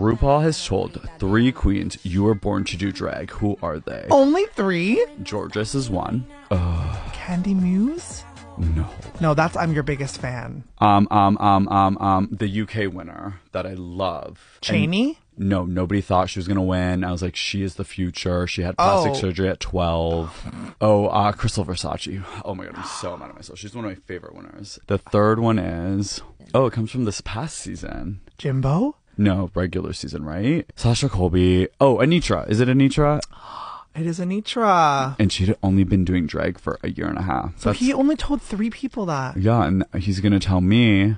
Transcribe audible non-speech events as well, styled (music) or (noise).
RuPaul has told three queens you were born to do drag. Who are they? Only three? Jorgeous is one. (sighs) Kandy Muse? No. No, that's I'm your biggest fan. Um, um, um, um, um, the UK winner that I love. And- Cheney? no, nobody thought she was gonna win. I was like, she is the future. She had plastic Oh. surgery at twelve. Oh, uh, Krystal Versace. Oh my god, I'm so mad at myself. She's one of my favorite winners. The third one is oh, it comes from this past season. Jimbo? No, regular season, right? Sasha Colby. Oh, Anetra. Is it Anetra? (gasps) It is Anetra. And she'd only been doing drag for a year and a half. So he only told three people that. yeah, and he's gonna tell me